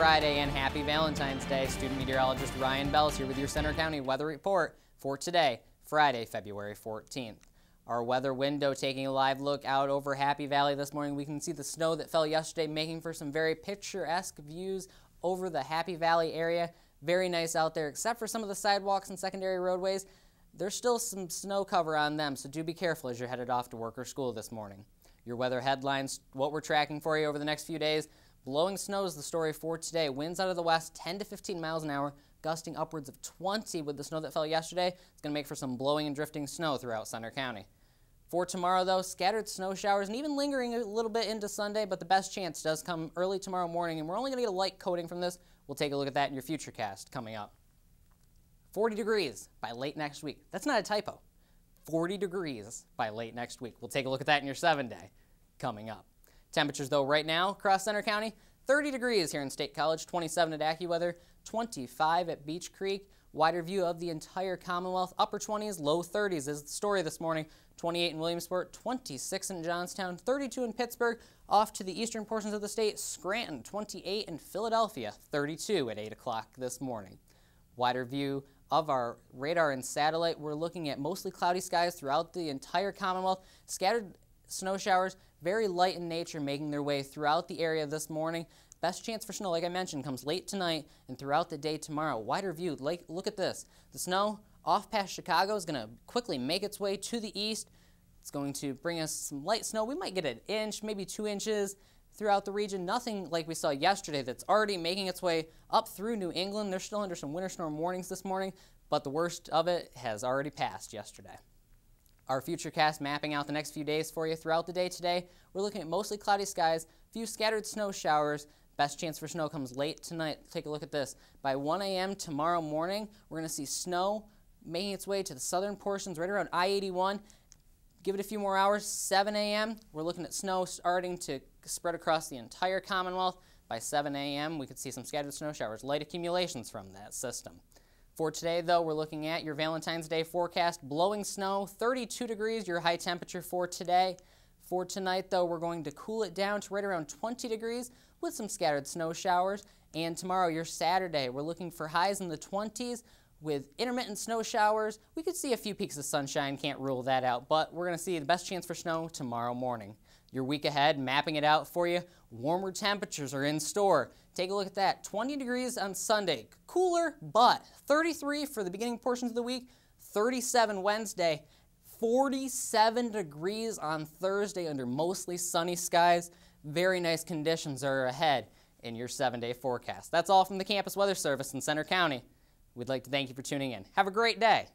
Friday and happy Valentine's Day. Student meteorologist Ryan Belz here with your Centre County weather report for today, Friday, February 14th. Our weather window taking a live look out over Happy Valley this morning. We can see the snow that fell yesterday making for some very picturesque views over the Happy Valley area. Very nice out there, except for some of the sidewalks and secondary roadways. There's still some snow cover on them, so do be careful as you're headed off to work or school this morning. Your weather headlines, what we're tracking for you over the next few days. Blowing snow is the story for today. Winds out of the west 10 to 15 miles an hour, gusting upwards of 20 with the snow that fell yesterday. It's going to make for some blowing and drifting snow throughout Centre County. For tomorrow, though, scattered snow showers and even lingering a little bit into Sunday, but the best chance does come early tomorrow morning, and we're only going to get a light coating from this. We'll take a look at that in your future cast coming up. 40 degrees by late next week. That's not a typo. 40 degrees by late next week. We'll take a look at that in your seven day coming up. Temperatures, though, right now across Centre County 30 degrees here in State College, 27 at AccuWeather, 25 at Beech Creek. Wider view of the entire Commonwealth, upper 20s, low 30s is the story this morning. 28 in Williamsport, 26 in Johnstown, 32 in Pittsburgh. Off to the eastern portions of the state, Scranton, 28 in Philadelphia, 32 at 8 o'clock this morning. Wider view of our radar and satellite, we're looking at mostly cloudy skies throughout the entire Commonwealth. Scattered snow showers, very light in nature, making their way throughout the area this morning. Best chance for snow, like I mentioned, comes late tonight and throughout the day tomorrow. Wider view, like, look at this. The snow off past Chicago is going to quickly make its way to the east. It's going to bring us some light snow. We might get an inch, maybe two inches throughout the region. Nothing like we saw yesterday that's already making its way up through New England. They're still under some winter storm warnings this morning, but the worst of it has already passed yesterday. Our future cast mapping out the next few days for you throughout the day today. We're looking at mostly cloudy skies, few scattered snow showers. Best chance for snow comes late tonight. Take a look at this. By 1 a.m. tomorrow morning, we're going to see snow making its way to the southern portions right around I-81. Give it a few more hours, 7 a.m. We're looking at snow starting to spread across the entire Commonwealth. By 7 a.m., we could see some scattered snow showers, light accumulations from that system. For today, though, we're looking at your Valentine's Day forecast. Blowing snow, 32 degrees, your high temperature for today. For tonight, though, we're going to cool it down to right around 20 degrees with some scattered snow showers. And tomorrow, your Saturday, we're looking for highs in the 20s with intermittent snow showers. We could see a few peaks of sunshine, can't rule that out, but we're going to see the best chance for snow tomorrow morning. Your week ahead, mapping it out for you. Warmer temperatures are in store. Take a look at that. 20 degrees on Sunday. Cooler, but 33 for the beginning portions of the week, 37 Wednesday, 47 degrees on Thursday under mostly sunny skies. Very nice conditions are ahead in your seven day forecast. That's all from the Campus Weather Service in Centre County. We'd like to thank you for tuning in. Have a great day.